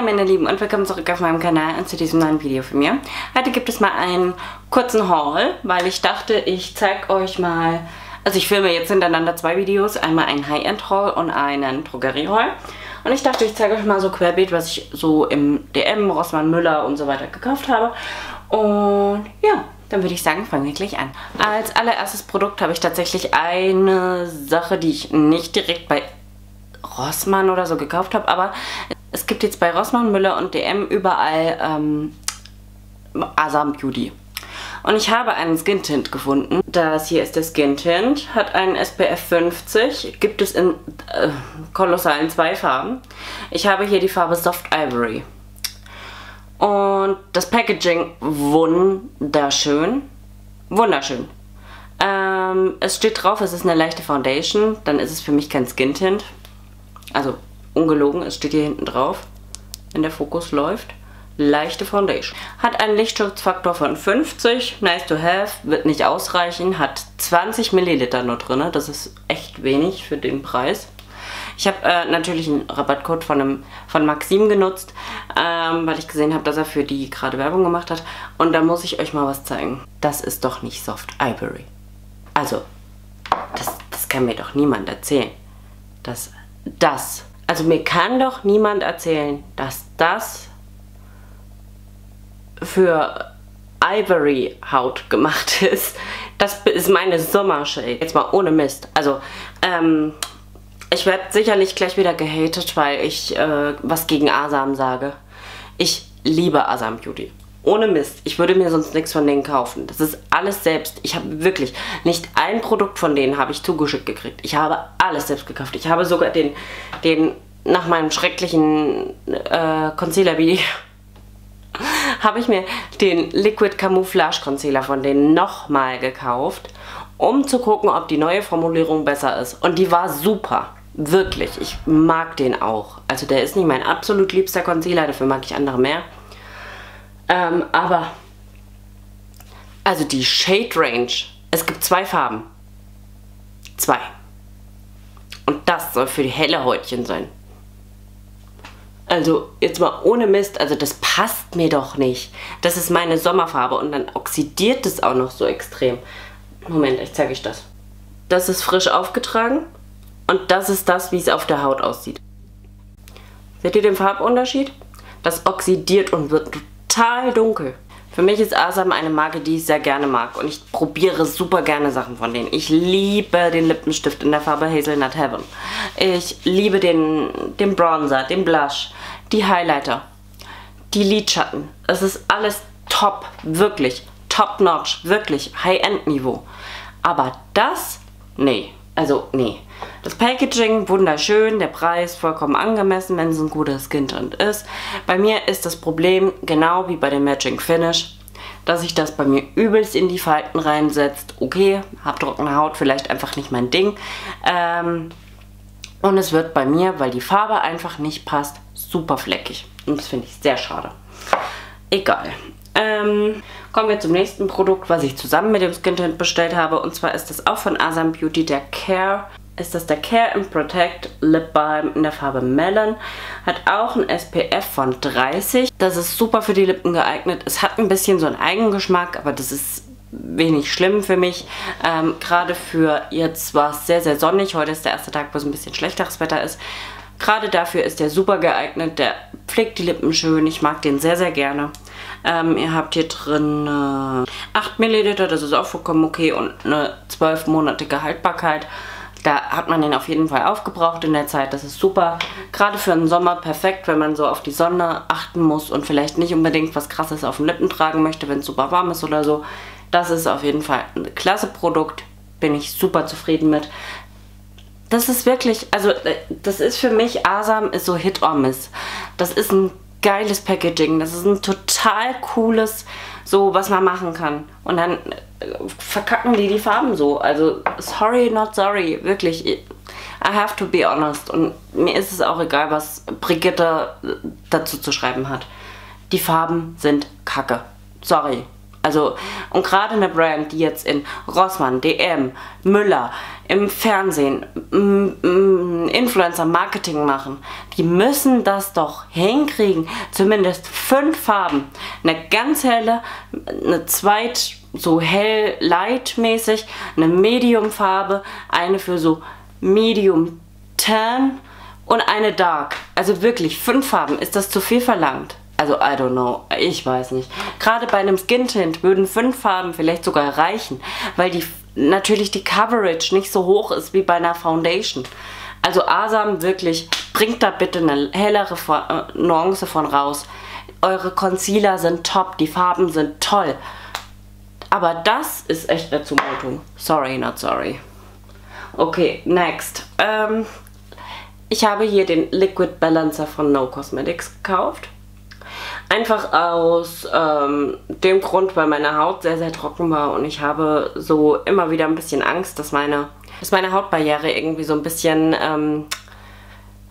Hi meine Lieben und willkommen zurück auf meinem Kanal und zu diesem neuen Video von mir. Heute gibt es mal einen kurzen Haul, weil ich dachte, ich zeige euch mal, also ich filme jetzt hintereinander zwei Videos, einmal einen High-End-Haul und einen Drogerie-Haul. Und ich dachte, ich zeige euch mal so querbeet, was ich so im DM, Rossmann, Müller und so weiter gekauft habe. Und ja, dann würde ich sagen, fangen wir gleich an. Als allererstes Produkt habe ich tatsächlich eine Sache, die ich nicht direkt bei Rossmann oder so gekauft habe, aber es gibt jetzt bei Rossmann, Müller und DM überall ähm, Asam Beauty. Und ich habe einen Skin Tint gefunden. Das hier ist der Skin Tint, hat einen SPF 50, gibt es in äh, kolossalen zwei Farben. Ich habe hier die Farbe Soft Ivory. Und das Packaging wunderschön. Wunderschön. Ähm, es steht drauf, es ist eine leichte Foundation. Dann ist es für mich kein Skin Tint. Also ungelogen, es steht hier hinten drauf, wenn der Fokus läuft. Leichte Foundation. Hat einen Lichtschutzfaktor von 50, nice to have, wird nicht ausreichen, hat 20 Milliliter nur drin, das ist echt wenig für den Preis. Ich habe äh, natürlich einen Rabattcode von, einem, von Maxim genutzt, ähm, weil ich gesehen habe, dass er für die gerade Werbung gemacht hat. Und da muss ich euch mal was zeigen. Das ist doch nicht Soft Ivory. Also, das, das kann mir doch niemand erzählen. Dass das also mir kann doch niemand erzählen, dass das für Ivory Haut gemacht ist. Das ist meine Sommershade. Jetzt mal ohne Mist. Also, ähm, ich werde sicherlich gleich wieder gehatet, weil ich äh, was gegen Asam sage. Ich liebe Asam Beauty ohne Mist, ich würde mir sonst nichts von denen kaufen. Das ist alles selbst. Ich habe wirklich nicht ein Produkt von denen habe ich zugeschickt gekriegt. Ich habe alles selbst gekauft. Ich habe sogar den, den nach meinem schrecklichen äh, Concealer-Video habe ich mir den Liquid Camouflage Concealer von denen nochmal gekauft, um zu gucken, ob die neue Formulierung besser ist. Und die war super. Wirklich. Ich mag den auch. Also der ist nicht mein absolut liebster Concealer, dafür mag ich andere mehr. Ähm, aber, also die Shade Range, es gibt zwei Farben. Zwei. Und das soll für die helle Häutchen sein. Also jetzt mal ohne Mist, also das passt mir doch nicht. Das ist meine Sommerfarbe und dann oxidiert es auch noch so extrem. Moment, ich zeige euch das. Das ist frisch aufgetragen und das ist das, wie es auf der Haut aussieht. Seht ihr den Farbunterschied? Das oxidiert und wird total dunkel. Für mich ist Asam eine Marke, die ich sehr gerne mag und ich probiere super gerne Sachen von denen. Ich liebe den Lippenstift in der Farbe Hazelnut Heaven. Ich liebe den, den Bronzer, den Blush, die Highlighter, die Lidschatten. Es ist alles top, wirklich top-notch, wirklich High-End-Niveau. Aber das, nee, also nee. Das Packaging wunderschön, der Preis vollkommen angemessen, wenn es ein guter Skin Tint ist. Bei mir ist das Problem, genau wie bei dem Matching Finish, dass sich das bei mir übelst in die Falten reinsetzt. Okay, hab trockene Haut, vielleicht einfach nicht mein Ding. Ähm, und es wird bei mir, weil die Farbe einfach nicht passt, super fleckig. Und das finde ich sehr schade. Egal. Ähm, kommen wir zum nächsten Produkt, was ich zusammen mit dem Skin Tint bestellt habe. Und zwar ist das auch von Asam Beauty, der Care ist das der Care and Protect Lip Balm in der Farbe Melon. Hat auch ein SPF von 30. Das ist super für die Lippen geeignet. Es hat ein bisschen so einen Eigengeschmack, aber das ist wenig schlimm für mich. Ähm, Gerade für jetzt war es sehr, sehr sonnig. Heute ist der erste Tag, wo es ein bisschen schlechteres Wetter ist. Gerade dafür ist der super geeignet. Der pflegt die Lippen schön. Ich mag den sehr, sehr gerne. Ähm, ihr habt hier drin äh, 8 Milliliter, das ist auch vollkommen okay und eine 12-monatige Haltbarkeit. Da hat man den auf jeden Fall aufgebraucht in der Zeit. Das ist super. Gerade für den Sommer perfekt, wenn man so auf die Sonne achten muss und vielleicht nicht unbedingt was krasses auf den Lippen tragen möchte, wenn es super warm ist oder so. Das ist auf jeden Fall ein klasse Produkt. Bin ich super zufrieden mit. Das ist wirklich, also äh, das ist für mich, Asam ist so Hit or Miss. Das ist ein geiles Packaging. Das ist ein total cooles, so was man machen kann. Und dann verkacken die die Farben so. Also, sorry, not sorry. Wirklich. I have to be honest. Und mir ist es auch egal, was Brigitte dazu zu schreiben hat. Die Farben sind kacke. Sorry. Also, und gerade eine Brand, die jetzt in Rossmann, DM, Müller, im Fernsehen, Influencer-Marketing machen, die müssen das doch hinkriegen. Zumindest fünf Farben. Eine ganz helle, eine zweit, so hell light mäßig, eine Medium-Farbe, eine für so Medium Tan und eine Dark. Also wirklich, fünf Farben. Ist das zu viel verlangt? Also, I don't know. Ich weiß nicht. Gerade bei einem Skin Tint würden fünf Farben vielleicht sogar reichen, weil die natürlich die Coverage nicht so hoch ist wie bei einer Foundation. Also Asam wirklich, bringt da bitte eine hellere äh, Nuance von raus. Eure Concealer sind top, die Farben sind toll. Aber das ist echt eine Zumutung. Sorry, not sorry. Okay, next. Ähm, ich habe hier den Liquid Balancer von No Cosmetics gekauft. Einfach aus ähm, dem Grund, weil meine Haut sehr, sehr trocken war und ich habe so immer wieder ein bisschen Angst, dass meine, dass meine Hautbarriere irgendwie so ein bisschen ähm,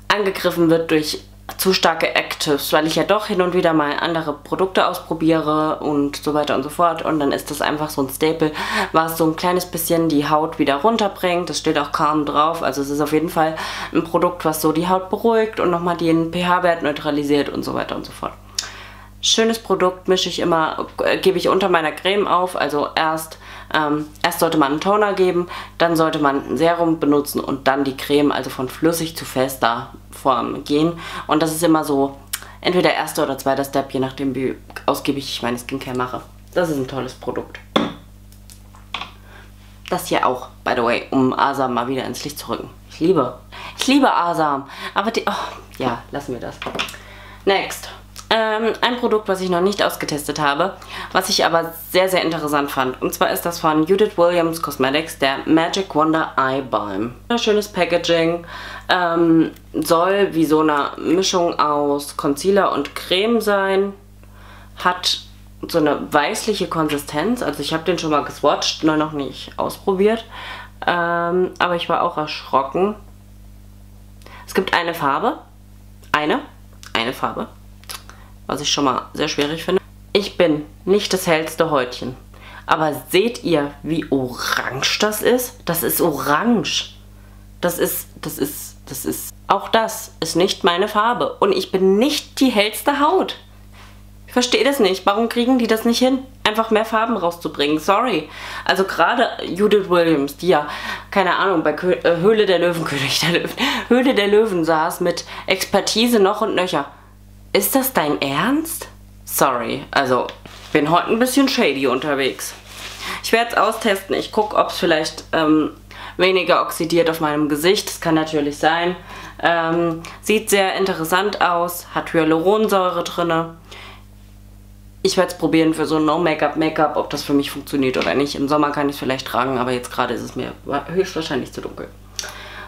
angegriffen wird durch zu starke Actives, weil ich ja doch hin und wieder mal andere Produkte ausprobiere und so weiter und so fort. Und dann ist das einfach so ein Staple, was so ein kleines bisschen die Haut wieder runterbringt. Das steht auch kaum drauf. Also es ist auf jeden Fall ein Produkt, was so die Haut beruhigt und nochmal den pH-Wert neutralisiert und so weiter und so fort. Schönes Produkt mische ich immer, äh, gebe ich unter meiner Creme auf. Also erst, ähm, erst sollte man einen Toner geben, dann sollte man ein Serum benutzen und dann die Creme, also von flüssig zu fester Form gehen. Und das ist immer so entweder erster oder zweiter Step, je nachdem wie ausgiebig ich meine Skincare mache. Das ist ein tolles Produkt. Das hier auch, by the way, um Asam mal wieder ins Licht zu rücken. Ich liebe, ich liebe Asam. Aber die, oh, ja, lassen wir das. Next. Ähm, ein Produkt, was ich noch nicht ausgetestet habe, was ich aber sehr, sehr interessant fand. Und zwar ist das von Judith Williams Cosmetics, der Magic Wonder Eye Balm. Schönes Packaging, ähm, soll wie so eine Mischung aus Concealer und Creme sein, hat so eine weißliche Konsistenz, also ich habe den schon mal geswatcht, nur noch nicht ausprobiert, ähm, aber ich war auch erschrocken. Es gibt eine Farbe, eine, eine Farbe, was ich schon mal sehr schwierig finde. Ich bin nicht das hellste Häutchen. Aber seht ihr, wie orange das ist? Das ist orange. Das ist, das ist, das ist, auch das ist nicht meine Farbe. Und ich bin nicht die hellste Haut. Ich verstehe das nicht. Warum kriegen die das nicht hin? Einfach mehr Farben rauszubringen. Sorry. Also gerade Judith Williams, die ja, keine Ahnung, bei äh, Höhle der Löwen, König der Löwen, Höhle der Löwen saß mit Expertise noch und nöcher. Ist das dein Ernst? Sorry, also bin heute ein bisschen shady unterwegs. Ich werde es austesten. Ich gucke, ob es vielleicht ähm, weniger oxidiert auf meinem Gesicht. Das kann natürlich sein. Ähm, sieht sehr interessant aus. Hat Hyaluronsäure drin. Ich werde es probieren für so No-Make-up-Make-up, ob das für mich funktioniert oder nicht. Im Sommer kann ich es vielleicht tragen, aber jetzt gerade ist es mir höchstwahrscheinlich zu dunkel.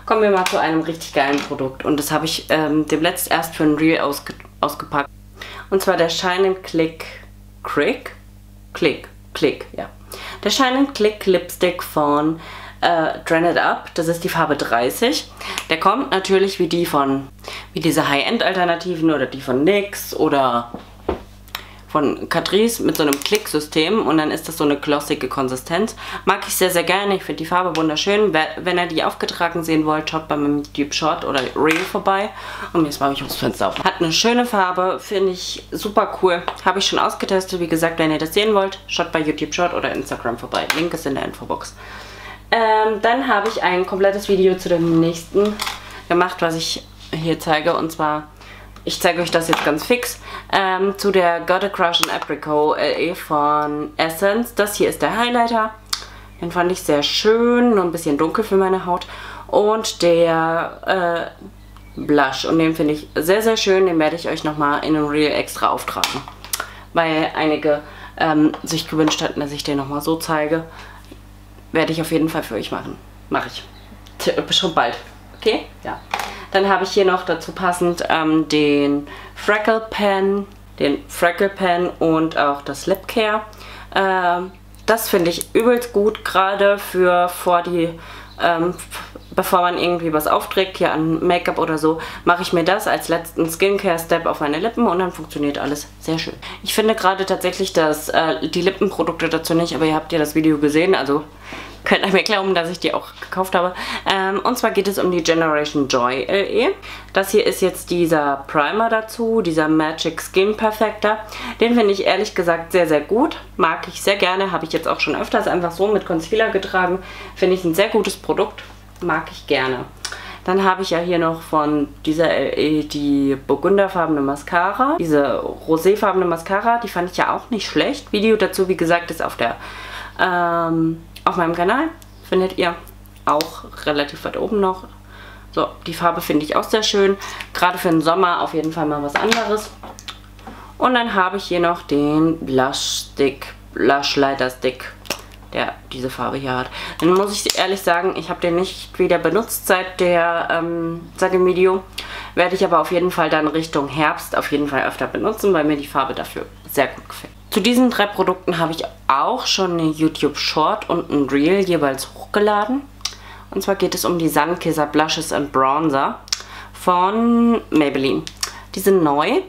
Kommen wir mal zu einem richtig geilen Produkt. Und das habe ich ähm, dem letzt erst für ein Reel ausge ausgepackt. Und zwar der Shine Click Crick? Click, Click, ja. Der Shine Click Lipstick von äh, It Up. Das ist die Farbe 30. Der kommt natürlich wie die von, wie diese High-End-Alternativen oder die von NYX oder von Catrice mit so einem Klicksystem und dann ist das so eine glossige Konsistenz. Mag ich sehr, sehr gerne. Ich finde die Farbe wunderschön. Wenn ihr die aufgetragen sehen wollt, schaut bei meinem YouTube Short oder Reel vorbei. Und jetzt mache ich ums Fenster auf. Hat eine schöne Farbe, finde ich super cool. Habe ich schon ausgetestet. Wie gesagt, wenn ihr das sehen wollt, schaut bei YouTube Short oder Instagram vorbei. Link ist in der Infobox. Ähm, dann habe ich ein komplettes Video zu dem nächsten gemacht, was ich hier zeige. Und zwar ich zeige euch das jetzt ganz fix, ähm, zu der Got a Crush in Apricot LE von Essence. Das hier ist der Highlighter. Den fand ich sehr schön, nur ein bisschen dunkel für meine Haut. Und der äh, Blush. Und den finde ich sehr, sehr schön. Den werde ich euch nochmal in einem Reel extra auftragen. Weil einige ähm, sich gewünscht hatten, dass ich den nochmal so zeige. Werde ich auf jeden Fall für euch machen. Mache ich. Schon bald. Okay? Ja. Dann habe ich hier noch dazu passend ähm, den Freckle Pen, den Freckle Pen und auch das Lip Care. Ähm, das finde ich übelst gut, gerade für vor die ähm, bevor man irgendwie was aufträgt, hier an Make-up oder so, mache ich mir das als letzten Skincare-Step auf meine Lippen und dann funktioniert alles sehr schön. Ich finde gerade tatsächlich, dass äh, die Lippenprodukte dazu nicht, aber ihr habt ja das Video gesehen, also könnt ihr mir glauben, dass ich die auch gekauft habe. Ähm, und zwar geht es um die Generation Joy LE. Das hier ist jetzt dieser Primer dazu, dieser Magic Skin Perfector. Den finde ich ehrlich gesagt sehr, sehr gut. Mag ich sehr gerne, habe ich jetzt auch schon öfters einfach so mit Concealer getragen. Finde ich ein sehr gutes Produkt, mag ich gerne. Dann habe ich ja hier noch von dieser LE die burgunderfarbene Mascara. Diese roséfarbene Mascara, die fand ich ja auch nicht schlecht. Video dazu, wie gesagt, ist auf der ähm, auf meinem Kanal. Findet ihr auch relativ weit oben noch. So, die Farbe finde ich auch sehr schön. Gerade für den Sommer auf jeden Fall mal was anderes. Und dann habe ich hier noch den Blush Stick, Blush Lighter Stick, der diese Farbe hier hat. Dann muss ich ehrlich sagen, ich habe den nicht wieder benutzt seit, der, ähm, seit dem Video. Werde ich aber auf jeden Fall dann Richtung Herbst auf jeden Fall öfter benutzen, weil mir die Farbe dafür sehr gut gefällt. Zu diesen drei Produkten habe ich auch schon eine YouTube Short und ein Reel jeweils hochgeladen. Und zwar geht es um die Sunkisser Blushes and Bronzer von Maybelline. Die sind neu.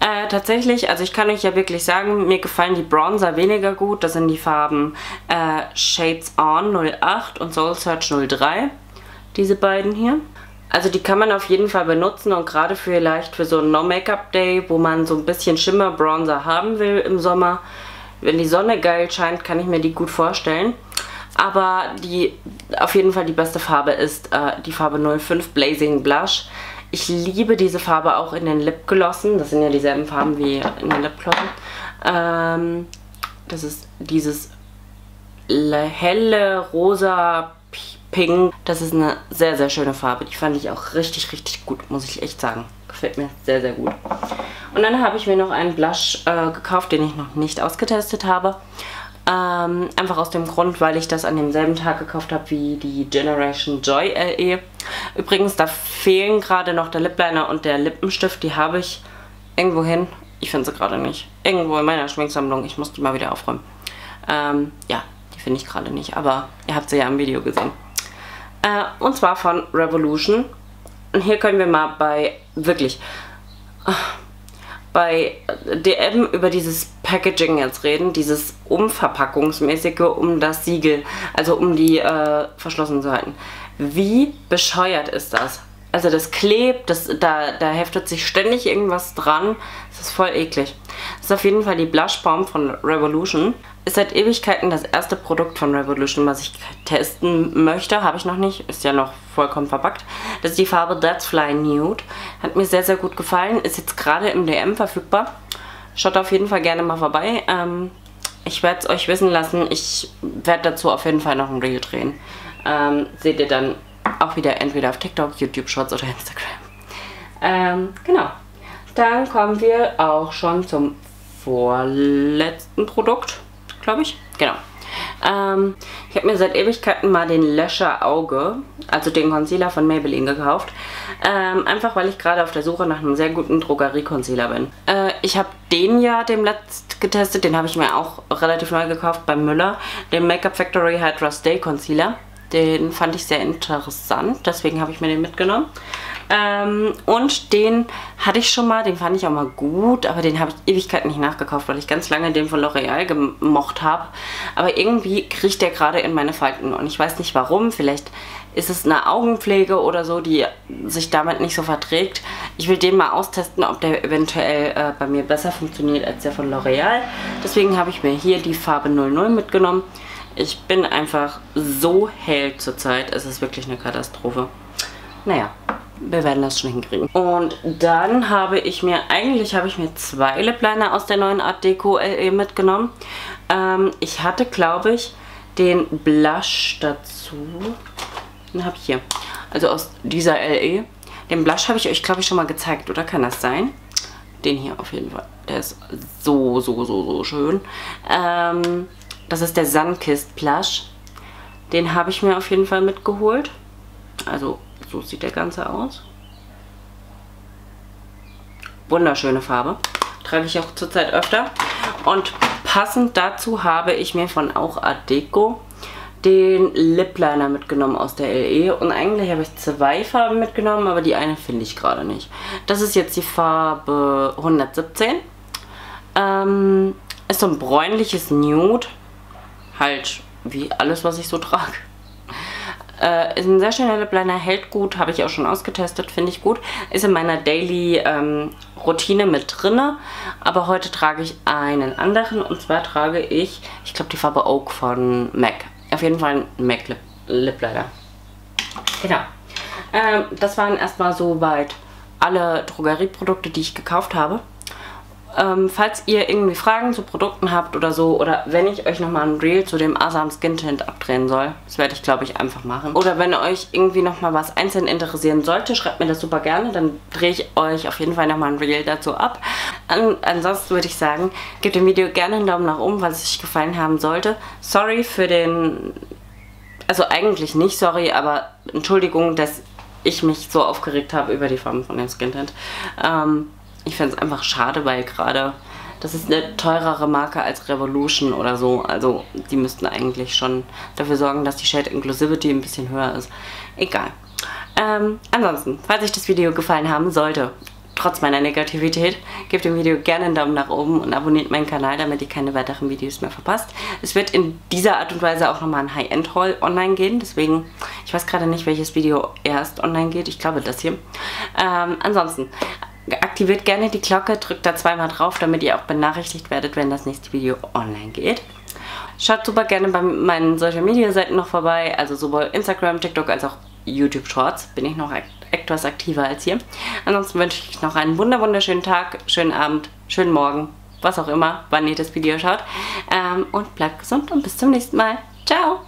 Äh, tatsächlich, also ich kann euch ja wirklich sagen, mir gefallen die Bronzer weniger gut. Das sind die Farben äh, Shades On 08 und Soul Search 03. Diese beiden hier. Also die kann man auf jeden Fall benutzen und gerade vielleicht für so einen No-Make-up-Day, wo man so ein bisschen Schimmer-Bronzer haben will im Sommer. Wenn die Sonne geil scheint, kann ich mir die gut vorstellen. Aber die auf jeden Fall die beste Farbe ist äh, die Farbe 05 Blazing Blush. Ich liebe diese Farbe auch in den Lipglossen. Das sind ja dieselben Farben wie in den Lipglossen. Ähm, das ist dieses helle rosa Pink. Das ist eine sehr, sehr schöne Farbe. Die fand ich auch richtig, richtig gut, muss ich echt sagen. Gefällt mir sehr, sehr gut. Und dann habe ich mir noch einen Blush äh, gekauft, den ich noch nicht ausgetestet habe. Ähm, einfach aus dem Grund, weil ich das an demselben Tag gekauft habe wie die Generation Joy LE. Übrigens, da fehlen gerade noch der Lip Liner und der Lippenstift. Die habe ich irgendwo hin. Ich finde sie gerade nicht. Irgendwo in meiner Schminksammlung. Ich muss die mal wieder aufräumen. Ähm, ja, die finde ich gerade nicht. Aber ihr habt sie ja im Video gesehen. Äh, und zwar von Revolution. Und hier können wir mal bei, wirklich, bei DM über dieses Packaging jetzt reden, dieses Umverpackungsmäßige um das Siegel, also um die äh, verschlossen zu halten. Wie bescheuert ist das? Also das klebt, das, da, da heftet sich ständig irgendwas dran. Das ist voll eklig. Das ist auf jeden Fall die Blush Bomb von Revolution. Ist seit Ewigkeiten das erste Produkt von Revolution, was ich testen möchte. Habe ich noch nicht. Ist ja noch vollkommen verpackt. Das ist die Farbe That's Fly Nude. Hat mir sehr, sehr gut gefallen. Ist jetzt gerade im DM verfügbar. Schaut auf jeden Fall gerne mal vorbei. Ähm, ich werde es euch wissen lassen. Ich werde dazu auf jeden Fall noch ein Reel drehen. Ähm, seht ihr dann auch wieder entweder auf TikTok, YouTube Shorts oder Instagram. Ähm, genau. Dann kommen wir auch schon zum vorletzten Produkt, glaube ich. Genau. Ähm, ich habe mir seit Ewigkeiten mal den Löscher Auge, also den Concealer von Maybelline gekauft. Ähm, einfach weil ich gerade auf der Suche nach einem sehr guten Drogerie-Concealer bin. Äh, ich habe den ja dem letzt getestet, den habe ich mir auch relativ neu gekauft bei Müller. Den Makeup Factory Hydra Stay Concealer. Den fand ich sehr interessant, deswegen habe ich mir den mitgenommen. Ähm, und den hatte ich schon mal, den fand ich auch mal gut, aber den habe ich Ewigkeit nicht nachgekauft, weil ich ganz lange den von L'Oreal gemocht habe. Aber irgendwie kriegt der gerade in meine Falten und ich weiß nicht warum. Vielleicht ist es eine Augenpflege oder so, die sich damit nicht so verträgt. Ich will den mal austesten, ob der eventuell äh, bei mir besser funktioniert als der von L'Oreal. Deswegen habe ich mir hier die Farbe 00 mitgenommen. Ich bin einfach so hell zurzeit. Es ist wirklich eine Katastrophe. Naja, wir werden das schon hinkriegen. Und dann habe ich mir, eigentlich habe ich mir zwei Lip Liner aus der neuen Art Deco LE mitgenommen. Ähm, ich hatte, glaube ich, den Blush dazu. Den habe ich hier. Also aus dieser LE. Den Blush habe ich euch, glaube ich, schon mal gezeigt, oder kann das sein? Den hier auf jeden Fall. Der ist so, so, so, so schön. Ähm, das ist der Sunkist Plush. Den habe ich mir auf jeden Fall mitgeholt. Also so sieht der Ganze aus. Wunderschöne Farbe. Trage ich auch zurzeit öfter. Und passend dazu habe ich mir von auch Art Deco den Lip Liner mitgenommen aus der LE und eigentlich habe ich zwei Farben mitgenommen, aber die eine finde ich gerade nicht. Das ist jetzt die Farbe 117. Ähm, ist so ein bräunliches Nude. Halt wie alles, was ich so trage. Äh, ist ein sehr schöner Lip Liner, hält gut, habe ich auch schon ausgetestet, finde ich gut. Ist in meiner Daily ähm, Routine mit drinne, aber heute trage ich einen anderen und zwar trage ich, ich glaube die Farbe Oak von MAC. Auf jeden Fall ein MAC Lip, Lip Liner. Genau. Ähm, das waren erstmal soweit alle Drogerieprodukte, die ich gekauft habe. Ähm, falls ihr irgendwie Fragen zu Produkten habt oder so, oder wenn ich euch nochmal ein Reel zu dem Asam Skin Tint abdrehen soll, das werde ich glaube ich einfach machen. Oder wenn euch irgendwie nochmal was einzeln interessieren sollte, schreibt mir das super gerne, dann drehe ich euch auf jeden Fall nochmal ein Reel dazu ab. An ansonsten würde ich sagen, gebt dem Video gerne einen Daumen nach oben, falls es euch gefallen haben sollte. Sorry für den... Also eigentlich nicht sorry, aber Entschuldigung, dass ich mich so aufgeregt habe über die Farben von dem Skin Tint. Ähm, ich finde es einfach schade, weil gerade das ist eine teurere Marke als Revolution oder so. Also die müssten eigentlich schon dafür sorgen, dass die Shade Inclusivity ein bisschen höher ist. Egal. Ähm, ansonsten, falls euch das Video gefallen haben sollte, trotz meiner Negativität, gebt dem Video gerne einen Daumen nach oben und abonniert meinen Kanal, damit ihr keine weiteren Videos mehr verpasst. Es wird in dieser Art und Weise auch nochmal ein High-End-Haul online gehen, deswegen, ich weiß gerade nicht, welches Video erst online geht. Ich glaube, das hier. Ähm, ansonsten, aktiviert gerne die Glocke, drückt da zweimal drauf, damit ihr auch benachrichtigt werdet, wenn das nächste Video online geht. Schaut super gerne bei meinen Social Media Seiten noch vorbei, also sowohl Instagram, TikTok als auch YouTube Shorts bin ich noch etwas aktiver als hier. Ansonsten wünsche ich noch einen wunderschönen Tag, schönen Abend, schönen Morgen, was auch immer, wann ihr das Video schaut. Ähm, und bleibt gesund und bis zum nächsten Mal. Ciao!